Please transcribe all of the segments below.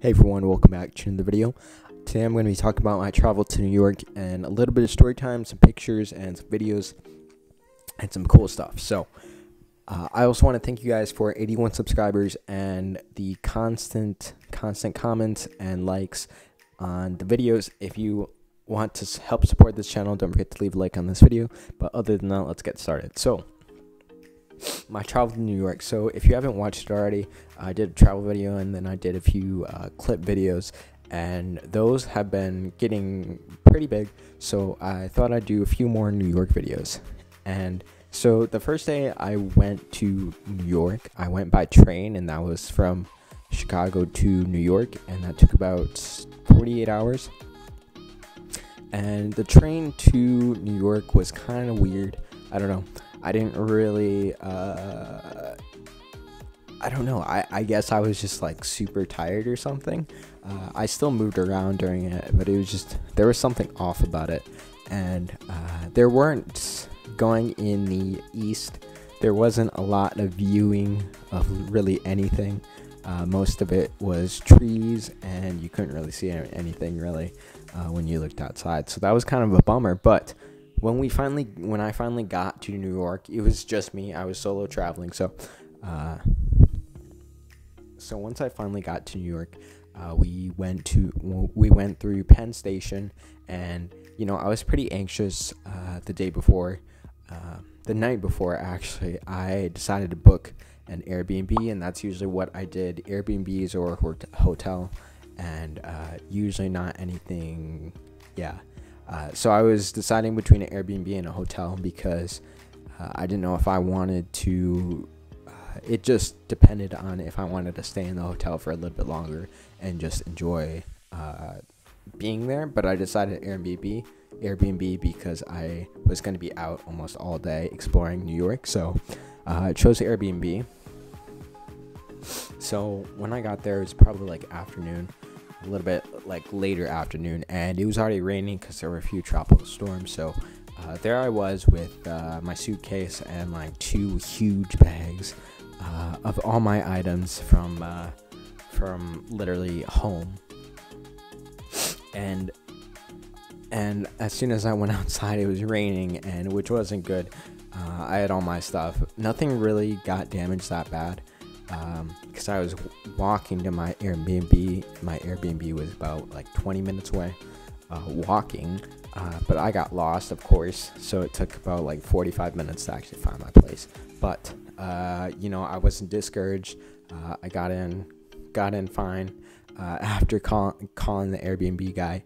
Hey everyone, welcome back to the video. Today I'm going to be talking about my travel to New York and a little bit of story time, some pictures and some videos and some cool stuff. So, uh, I also want to thank you guys for 81 subscribers and the constant, constant comments and likes on the videos. If you want to help support this channel, don't forget to leave a like on this video. But other than that, let's get started. So, my travel to New York. So if you haven't watched it already, I did a travel video and then I did a few uh, clip videos, and those have been getting pretty big. So I thought I'd do a few more New York videos. And so the first day I went to New York, I went by train, and that was from Chicago to New York, and that took about 48 hours. And the train to New York was kind of weird. I don't know. I didn't really. Uh, I don't know. I, I guess I was just like super tired or something. Uh, I still moved around during it, but it was just there was something off about it, and uh, there weren't going in the east. There wasn't a lot of viewing of really anything. Uh, most of it was trees, and you couldn't really see anything really uh, when you looked outside. So that was kind of a bummer, but when we finally when I finally got to New York, it was just me. I was solo traveling, so uh, so once I finally got to New York, uh, we went to we went through Penn Station, and you know I was pretty anxious uh, the day before, uh, the night before actually. I decided to book an Airbnb, and that's usually what I did: Airbnbs or hotel, and uh, usually not anything, yeah uh, so I was deciding between an Airbnb and a hotel because uh, I didn't know if I wanted to. Uh, it just depended on if I wanted to stay in the hotel for a little bit longer and just enjoy uh, being there. But I decided Airbnb, Airbnb because I was going to be out almost all day exploring New York. So uh, I chose Airbnb. So when I got there, it was probably like afternoon a little bit like later afternoon, and it was already raining because there were a few tropical storms. So uh, there I was with uh, my suitcase and like two huge bags uh, of all my items from uh, from literally home. And and as soon as I went outside, it was raining, and which wasn't good. Uh, I had all my stuff. Nothing really got damaged that bad because um, I was walking to my Airbnb. My Airbnb was about like 20 minutes away, uh, walking. Uh, but I got lost, of course, so it took about like 45 minutes to actually find my place. But uh, you know, I wasn't discouraged. Uh, I got in, got in fine uh, after call- calling the Airbnb guy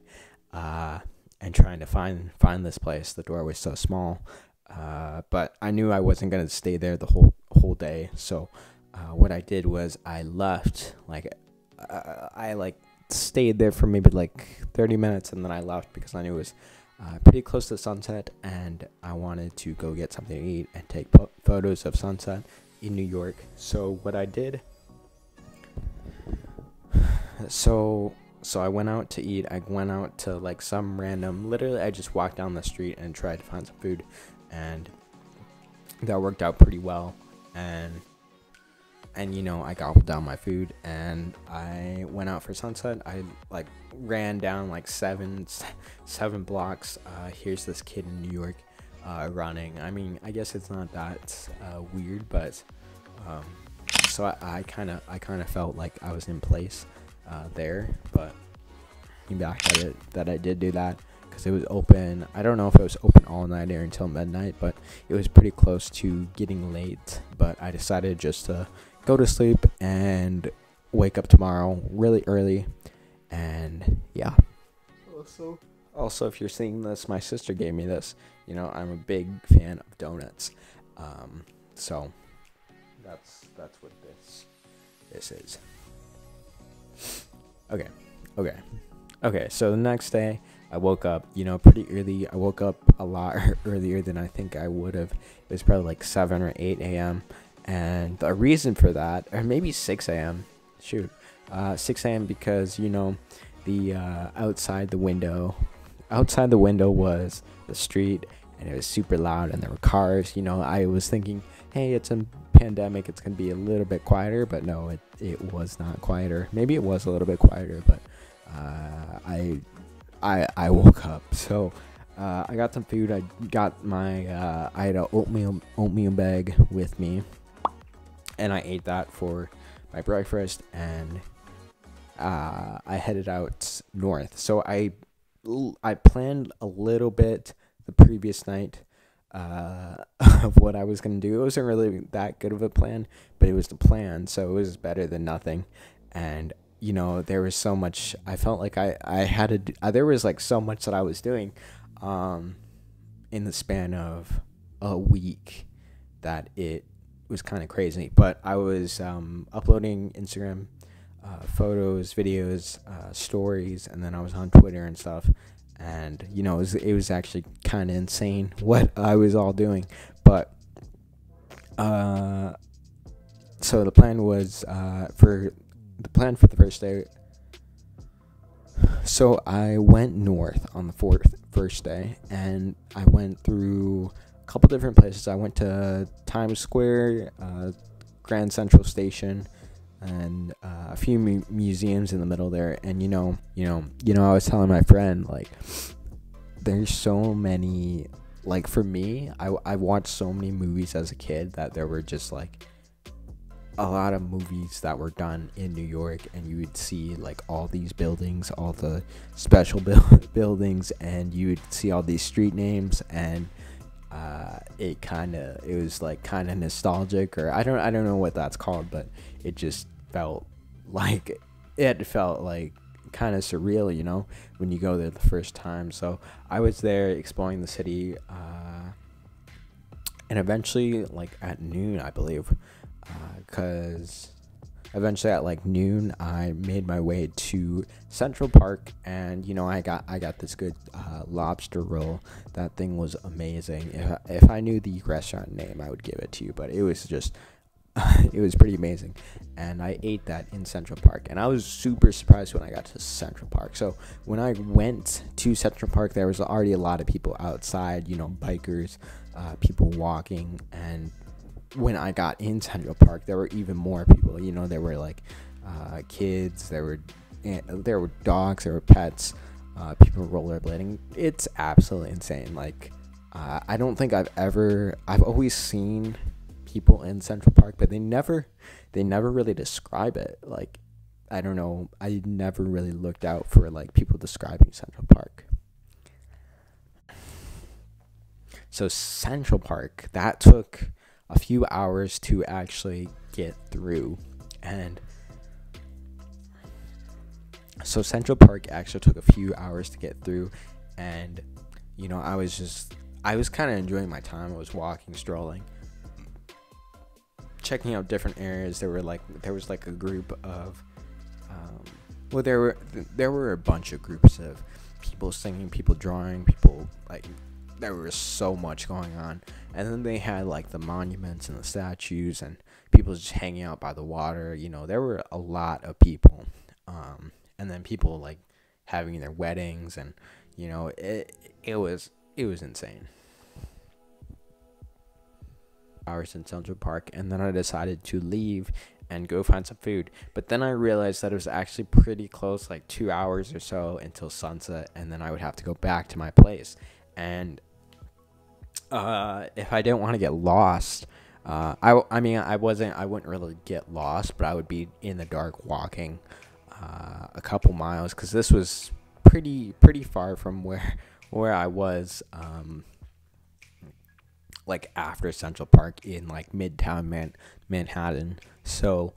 uh, and trying to find find this place. The door was so small. but I knew I wasn't gonna stay there the whole whole day, so uh, what I did was I left like uh, I like stayed there for maybe like 30 minutes and then I left because I knew it was uh, pretty close to sunset and I wanted to go get something to eat and take po- photos of sunset in New York. So what I did so so I went out to eat. I went out to like some random literally I just walked down the street and tried to find some food and that worked out pretty well and and you know I gobbled down my food and I went out for sunset. I like ran down like seven seven blocks. Uh, here's this kid in New York uh, running. I mean, I guess it's not that uh, weird, but um, so I kind of I kind of felt like I was in place uh, there. But back at it that I did do that because it was open. I don't know if it was open all night or until midnight, but it was pretty close to getting late. But I decided just to go to sleep and wake up tomorrow really early. And yeah. Also, also, if you're seeing this, my sister gave me this. You know, I'm a big fan of donuts. Um, so that's that's what this this is. Okay, okay, okay. So the next day, I woke up. You know, pretty early. I woke up a lot earlier than I think I would have. It was probably like seven or eight a.m. And the reason for that, or maybe 6 a.m. Shoot, uh, 6 a.m. because you know, the uh, outside the window, outside the window was the street, and it was super loud and there were cars. You know, I was thinking, hey, it's a pandemic, it's gonna be a little bit quieter, but no, it it was not quieter. Maybe it was a little bit quieter, but uh, I I I woke up so. Uh, I got some food. I got my uh, I had a oatmeal oatmeal bag with me, and I ate that for my breakfast. And uh, I headed out north. So I I planned a little bit the previous night uh, of what I was gonna do. It wasn't really that good of a plan, but it was the plan, so it was better than nothing. And you know, there was so much. I felt like I I had to. Uh, there was like so much that I was doing, um, in the span of a week, that it was kind of crazy. But I was um, uploading Instagram uh, photos, videos, uh, stories, and then I was on Twitter and stuff and you know it was, it was actually kind of insane what I was all doing but uh so the plan was uh for the plan for the first day so I went north on the fourth first day and I went through couple different places I went to Times Square uh, Grand Central Station and uh, a few mu- museums in the middle there. And you know, you know, you know, I was telling my friend like, there's so many. Like for me, I I watched so many movies as a kid that there were just like a lot of movies that were done in New York, and you would see like all these buildings, all the special build- buildings, and you would see all these street names, and uh, it kind of it was like kind of nostalgic, or I don't I don't know what that's called, but it just felt like it felt like kind of surreal, you know, when you go there the first time. So I was there exploring the city, uh, and eventually, like at noon, I believe, because uh, eventually at like noon, I made my way to Central Park, and you know, I got I got this good uh, lobster roll. That thing was amazing. If I, if I knew the restaurant name, I would give it to you, but it was just it was pretty amazing. And I ate that in Central Park. And I was super surprised when I got to Central Park. So when I went to Central Park, there was already a lot of people outside, you know, bikers, uh, people walking. And when I got in Central Park, there were even more people. You know, there were like uh, kids, there were there were dogs, there were pets, uh, people rollerblading. It's absolutely insane. Like, uh, I don't think I've ever, I've always seen people in Central Park, but they never they never really describe it. Like I don't know, I never really looked out for like people describing Central Park. So Central Park, that took a few hours to actually get through. And so Central Park actually took a few hours to get through. And you know, I was just I was kind of enjoying my time. I was walking, strolling checking out different areas, there were like there was like a group of, um, well, there were there were a bunch of groups of people singing, people drawing, people like there was so much going on, and then they had like the monuments and the statues and people just hanging out by the water. You know, there were a lot of people, um, and then people like having their weddings, and you know, it it was it was insane hours in Central Park, and then I decided to leave and go find some food. But then I realized that it was actually pretty close, like two hours or so until sunset, and then I would have to go back to my place. And uh, if I didn't want to get lost, uh, I, I mean, I wasn't, I wouldn't really get lost, but I would be in the dark walking uh, a couple miles because this was pretty, pretty far from where, where I was. Um, like after Central Park in like Midtown Man- Manhattan. So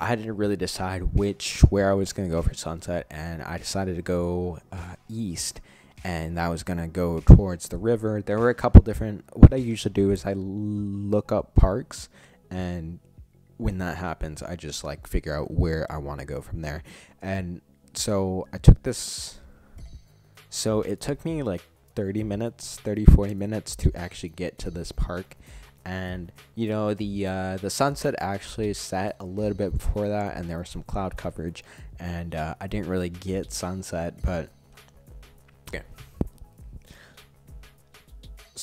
I had to really decide which where I was gonna go for sunset, and I decided to go uh, east, and that was gonna go towards the river. There were a couple different. What I usually do is I look up parks, and when that happens, I just like figure out where I want to go from there. And so I took this. So it took me like 30 minutes 30 40 minutes to actually get to this park and you know the uh, the sunset actually set a little bit before that and there was some cloud coverage and uh, i didn't really get sunset but okay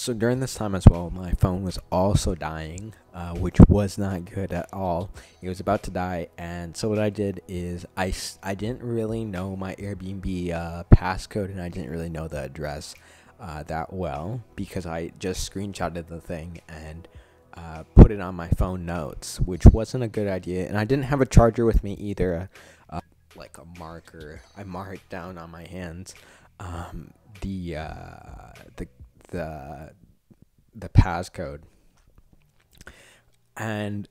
so during this time as well, my phone was also dying, uh, which was not good at all. It was about to die, and so what I did is I, I didn't really know my Airbnb uh, passcode, and I didn't really know the address uh, that well because I just screenshotted the thing and uh, put it on my phone notes, which wasn't a good idea. And I didn't have a charger with me either, uh, like a marker. I marked down on my hands um, the uh, the the the passcode. And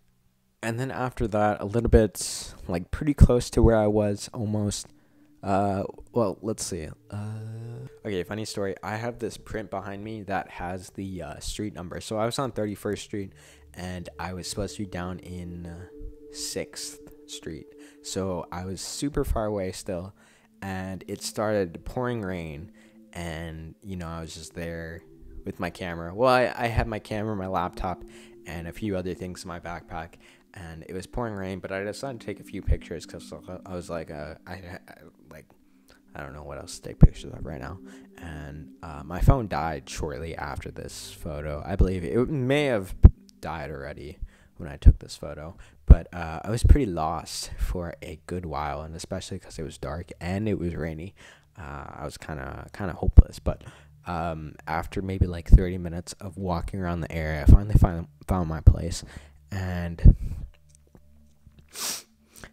and then after that a little bit like pretty close to where i was almost uh well let's see uh okay funny story. I have this print behind me that has the uh, street number. So i was on 31st street and i was supposed to be down in uh, 6th street. So i was super far away still and it started pouring rain and you know i was just there with my camera. Well, I, I had my camera, my laptop, and a few other things in my backpack. And it was pouring rain, but I decided to take a few pictures because I was like, uh, I, I, like, I don't know what else to take pictures of right now. And uh, my phone died shortly after this photo. I believe it may have died already when I took this photo, but uh, I was pretty lost for a good while, and especially because it was dark and it was rainy. Uh, I was kind of kind of hopeless, but um, after maybe like 30 minutes of walking around the area, I finally found found my place, and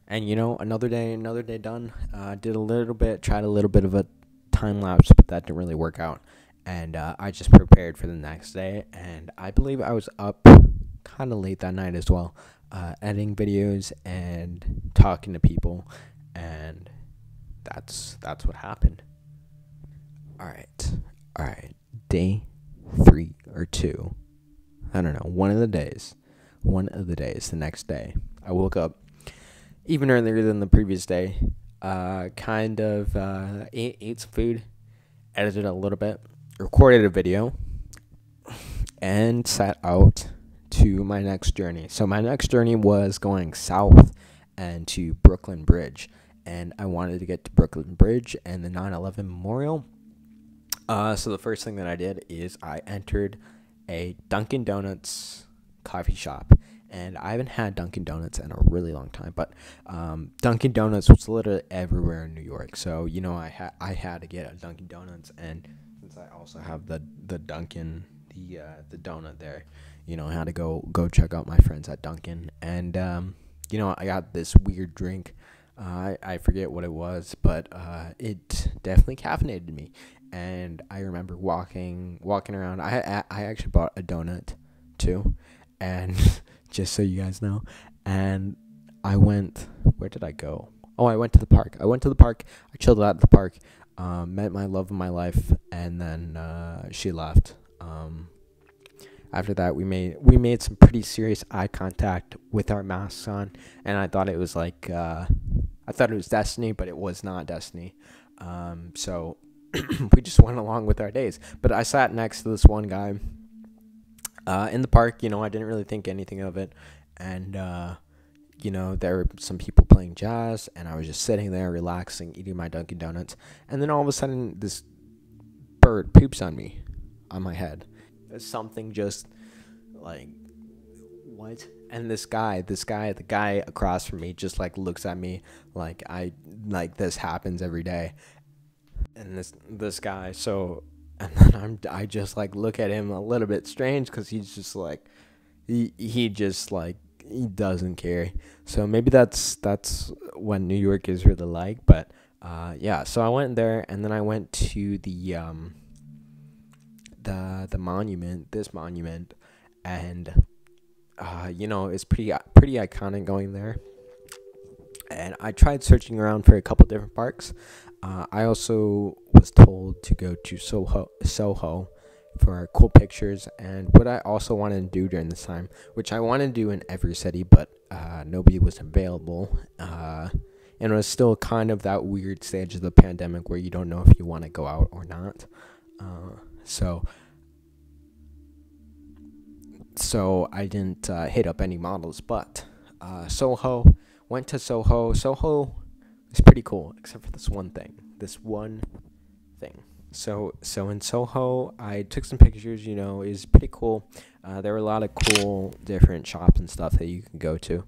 and you know another day, another day done. Uh, did a little bit, tried a little bit of a time lapse, but that didn't really work out. And uh, I just prepared for the next day, and I believe I was up kind of late that night as well, uh, editing videos and talking to people, and that's that's what happened. All right all right, day three or two, I don't know, one of the days, one of the days, the next day, I woke up even earlier than the previous day, uh, kind of uh, ate, ate some food, edited a little bit, recorded a video, and sat out to my next journey. So my next journey was going south and to Brooklyn Bridge. And I wanted to get to Brooklyn Bridge and the 9 11 Memorial uh, so the first thing that I did is I entered a Dunkin' Donuts coffee shop, and I haven't had Dunkin' Donuts in a really long time. But um, Dunkin' Donuts was literally everywhere in New York, so you know I had I had to get a Dunkin' Donuts, and since I also have the the Dunkin' the uh, the donut there, you know I had to go go check out my friends at Dunkin', and um, you know I got this weird drink. Uh, I, I forget what it was, but uh, it definitely caffeinated me and I remember walking walking around. I I actually bought a donut too, and just so you guys know, and I went. Where did I go? Oh, I went to the park. I went to the park. I chilled out at the park. Um, met my love of my life, and then uh, she left. Um, after that, we made we made some pretty serious eye contact with our masks on, and I thought it was like uh, I thought it was destiny, but it was not destiny. Um, so we just went along with our days. But I sat next to this one guy uh, in the park. You know, I didn't really think anything of it, and uh, you know, there were some people playing jazz, and I was just sitting there relaxing, eating my Dunkin' Donuts, and then all of a sudden, this bird poops on me, on my head. Something just like what? And this guy, this guy, the guy across from me, just like looks at me like I like this happens every day, and this this guy. So and then I'm I just like look at him a little bit strange because he's just like he he just like he doesn't care. So maybe that's that's what New York is really like. But uh, yeah, so I went there and then I went to the um the the monument, this monument, and uh, you know it's pretty pretty iconic going there. And I tried searching around for a couple different parks. Uh, I also was told to go to Soho, Soho for cool pictures. And what I also wanted to do during this time, which I wanted to do in every city, but uh, nobody was available. Uh, and it was still kind of that weird stage of the pandemic where you don't know if you want to go out or not. Uh, so, so I didn't uh, hit up any models, but uh, Soho went to Soho. Soho is pretty cool, except for this one thing. This one thing. so so in Soho, I took some pictures. You know, was pretty cool. Uh, there were a lot of cool different shops and stuff that you can go to.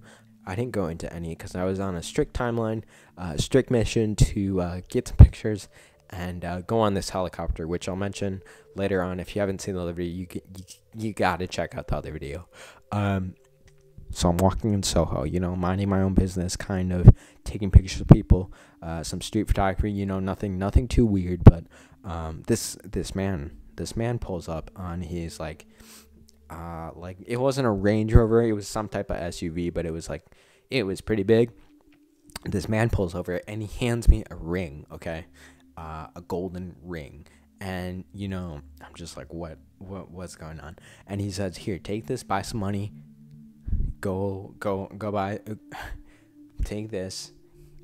I didn't go into any because I was on a strict timeline, uh, strict mission to uh, get some pictures and uh, go on this helicopter, which I'll mention later on. If you haven't seen the other video, you you, you got to check out the other video. Um, so I'm walking in Soho, you know, minding my own business, kind of taking pictures of people, uh, some street photography, you know, nothing, nothing too weird. But um, this this man, this man pulls up on his like, uh, like it wasn't a Range Rover, it was some type of SUV, but it was like, it was pretty big. This man pulls over and he hands me a ring, okay, uh, a golden ring, and you know, I'm just like, what, what, what's going on? And he says, here, take this, buy some money. Go go go buy take this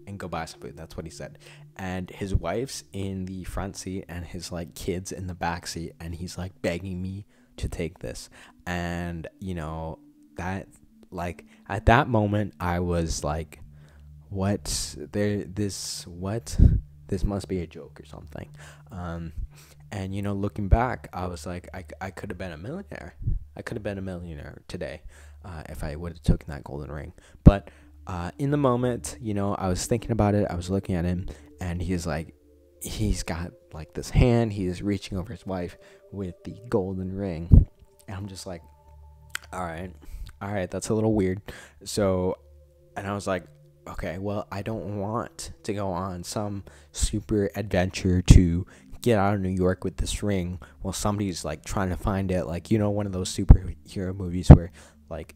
and go buy some food. That's what he said. And his wife's in the front seat and his like kids in the back seat. And he's like begging me to take this. And you know that like at that moment i was like what there this what this must be a joke or something um and you know looking back i was like i, I could have been a millionaire i could have been a millionaire today uh, if I would have taken that golden ring. But uh, in the moment, you know, I was thinking about it. I was looking at him, and he's like, he's got like this hand. He is reaching over his wife with the golden ring, and I'm just like, all right, all right, that's a little weird. So, and I was like, okay, well, I don't want to go on some super adventure to get out of New York with this ring while somebody's like trying to find it. Like, you know, one of those superhero movies where like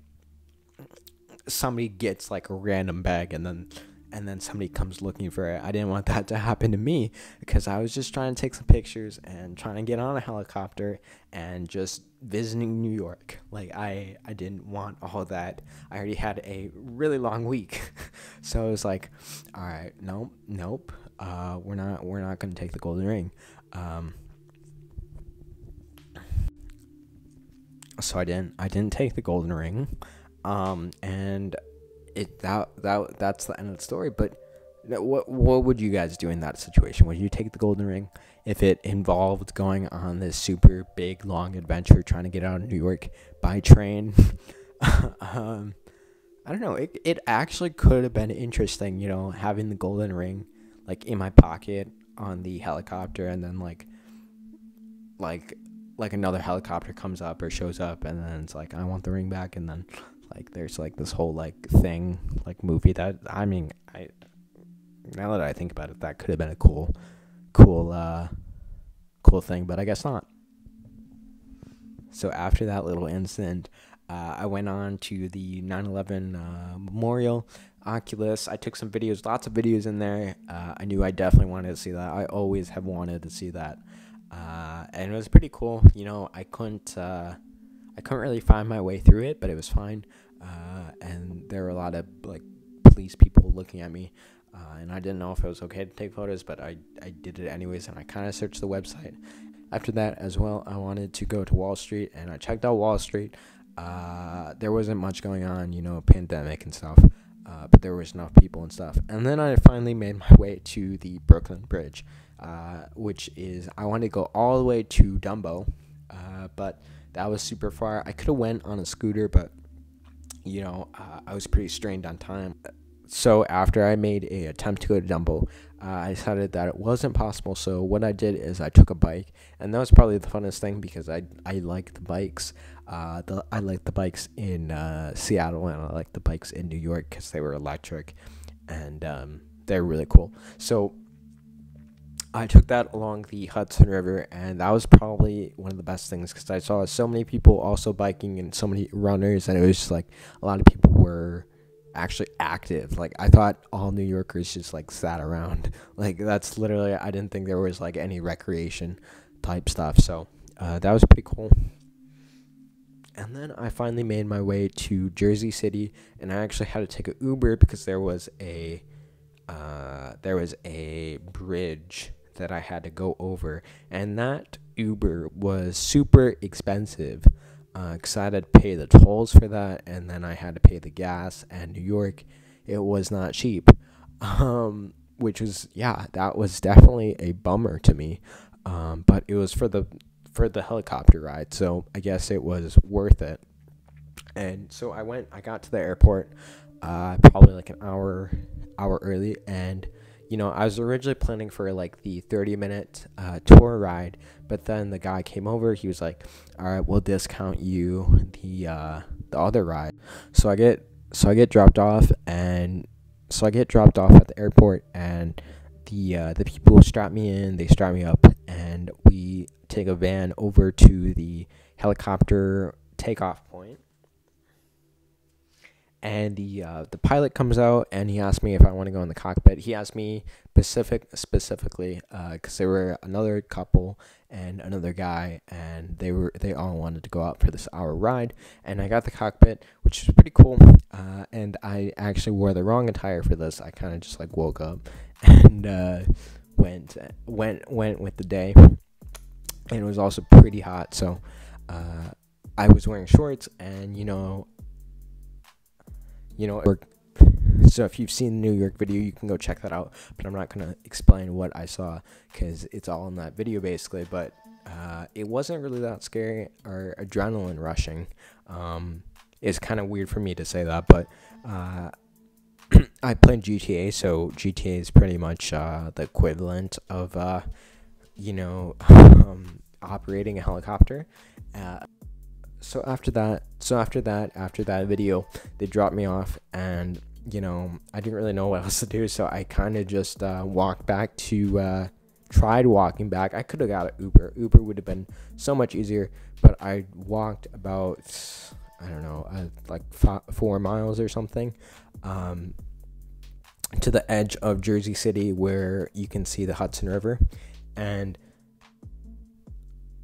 somebody gets like a random bag and then and then somebody comes looking for it. I didn't want that to happen to me because I was just trying to take some pictures and trying to get on a helicopter and just visiting New York. Like I I didn't want all that. I already had a really long week. so I was like, all right, nope, nope. Uh, we're not we're not going to take the golden ring. Um, so I didn't I didn't take the golden ring, um, and it that that that's the end of the story. But what what would you guys do in that situation? Would you take the golden ring if it involved going on this super big long adventure trying to get out of New York by train? um, I don't know. It it actually could have been interesting, you know, having the golden ring like in my pocket on the helicopter and then like like like another helicopter comes up or shows up and then it's like I want the ring back and then like there's like this whole like thing like movie that I mean I now that I think about it that could have been a cool cool uh cool thing but I guess not. So after that little incident uh, I went on to the 9/11 uh, memorial Oculus. I took some videos, lots of videos in there. Uh, I knew I definitely wanted to see that. I always have wanted to see that uh, and it was pretty cool. You know, I couldn't uh, I couldn't really find my way through it, but it was fine. Uh, and there were a lot of like police people looking at me, uh, and I didn't know if it was okay to take photos, but I I did it anyways, and I kind of searched the website. After that, as well, I wanted to go to Wall Street, and I checked out Wall Street. Uh, there wasn't much going on, you know, pandemic and stuff. Uh, but there was enough people and stuff. And then I finally made my way to the Brooklyn Bridge. Uh, which is I wanted to go all the way to Dumbo, uh, but that was super far. I could have went on a scooter, but you know uh, I was pretty strained on time. So after I made a attempt to go to Dumbo, uh, I decided that it wasn't possible. So what I did is I took a bike, and that was probably the funnest thing because I I like the bikes. Uh, the, I like the bikes in Seattle, and I like the bikes in New York because they were electric, and um, they're really cool. So I took that along the Hudson River, and that was probably one of the best things because I saw so many people also biking and so many runners, and it was just like a lot of people were actually active. Like I thought all New Yorkers just like sat around. Like that's literally I didn't think there was like any recreation type stuff. So uh, that was pretty cool. And then I finally made my way to Jersey City, and I actually had to take an Uber because there was a uh, there was a bridge that I had to go over, and that Uber was super expensive. Because uh, to pay the tolls for that, and then I had to pay the gas. And New York, it was not cheap. Um, which was yeah, that was definitely a bummer to me. um, but it was for the for the helicopter ride, so I guess it was worth it. And so I went. I got to the airport uh, probably like an hour hour early, and you know I was originally planning for like the 30 minute uh, tour ride, but then the guy came over. He was like, "All right, we'll discount you the uh, the other ride." So I get so I get dropped off, and so I get dropped off at the airport, and the uh, the people strap me in. They strap me up, and we take a van over to the helicopter takeoff and the uh, the pilot comes out and he asked me if I want to go in the cockpit. He asked me specific specifically because uh, there were another couple and another guy, and they were they all wanted to go out for this hour ride. And I got the cockpit, which is pretty cool. Uh, and I actually wore the wrong attire for this. I kind of just like woke up and uh, went went went with the day. And it was also pretty hot, so uh, I was wearing shorts, and you know you know, so if you've seen the New York video, you can go check that out. But I'm not gonna explain what I saw because it's all in that video basically. But uh, it wasn't really that scary or adrenaline rushing. Um, it's kind of weird for me to say that, but uh, I played GTA, so GTA is pretty much uh, the equivalent of, uh, you know, um, operating a helicopter. So after that, so after that, after that video, they dropped me off, and you know, I didn't really know what else to do, so I kind of just uh, walked back to. Uh, tried walking back. I could have got an Uber. Uber would have been so much easier, but I walked about I don't know, uh, like five, four miles or something, um, to the edge of Jersey City where you can see the Hudson River, and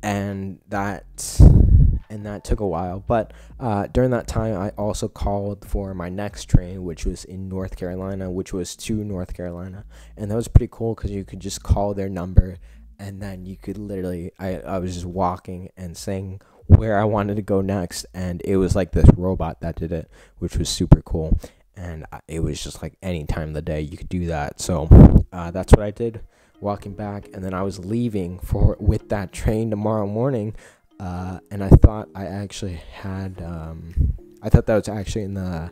and that and that took a while. But uh, during that time, I also called for my next train, which was in North Carolina, which was to North Carolina, and that was pretty cool because you could just call their number, and then you could literally, I, I was just walking and saying where I wanted to go next, and it was like this robot that did it, which was super cool. And it was just like any time of the day you could do that. So uh, that's what I did walking back and then I was leaving for with that train tomorrow morning uh, and I thought I actually had um, I thought that was actually in the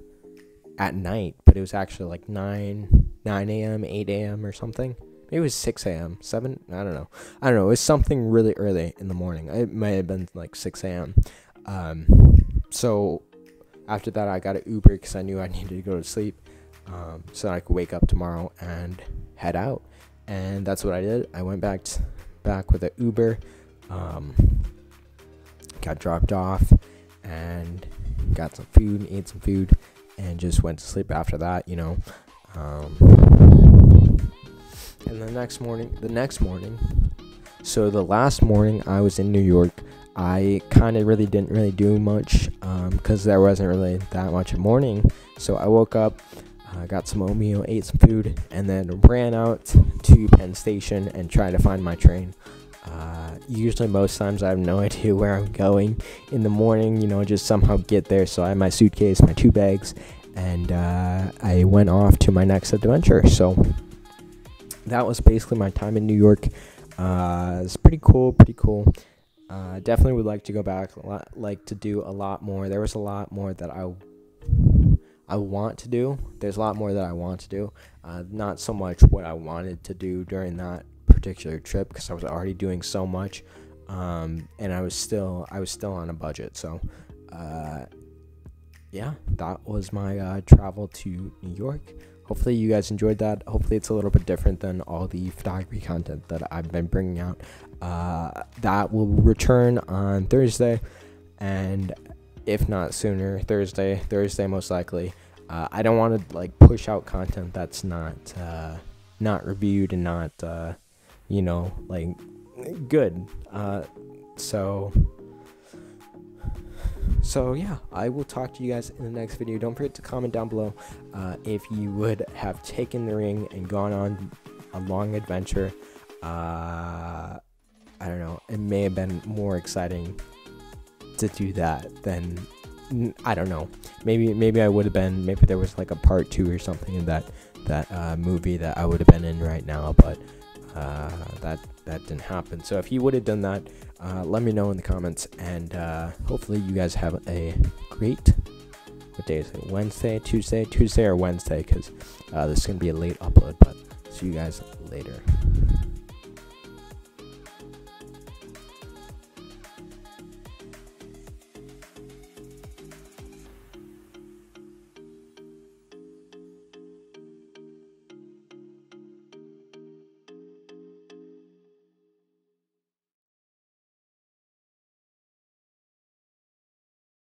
at night, but it was actually like nine nine a.m., eight a.m. or something. Maybe it was six a.m., seven. I don't know. I don't know. It was something really early in the morning. It may have been like six a.m. Um, so after that, I got an Uber because I knew I needed to go to sleep, um, so I could wake up tomorrow and head out. And that's what I did. I went back back with an Uber. Um, got dropped off and got some food, ate some food, and just went to sleep after that, you know. Um, and the next morning, the next morning, so the last morning I was in New York, I kind of really didn't really do much because um, there wasn't really that much of morning. So I woke up, uh, got some oatmeal, ate some food, and then ran out to Penn Station and tried to find my train. Uh, usually, most times, I have no idea where I'm going. In the morning, you know, just somehow get there. So I have my suitcase, my two bags, and uh, I went off to my next adventure. So that was basically my time in New York. Uh, it's pretty cool, pretty cool. Uh, definitely would like to go back. Like to do a lot more. There was a lot more that I I want to do. There's a lot more that I want to do. Uh, not so much what I wanted to do during that particular trip because I was already doing so much, um, and I was still I was still on a budget. So, uh, yeah, that was my uh, travel to New York. Hopefully, you guys enjoyed that. Hopefully, it's a little bit different than all the photography content that I've been bringing out. Uh, that will return on Thursday, and if not sooner, Thursday, Thursday most likely. Uh, I don't want to like push out content that's not uh, not reviewed and not uh, you know, like good. Uh, so, so yeah, I will talk to you guys in the next video. Don't forget to comment down below uh, if you would have taken the ring and gone on a long adventure. Uh, I don't know. It may have been more exciting to do that than I don't know. Maybe maybe I would have been. Maybe there was like a part two or something in that that uh, movie that I would have been in right now. But that that didn't happen. So if he would have done that, uh, let me know in the comments, and uh, hopefully you guys have a great. What day is it? Wednesday, Tuesday, Tuesday or Wednesday? Because uh, this is gonna be a late upload. But see you guys later.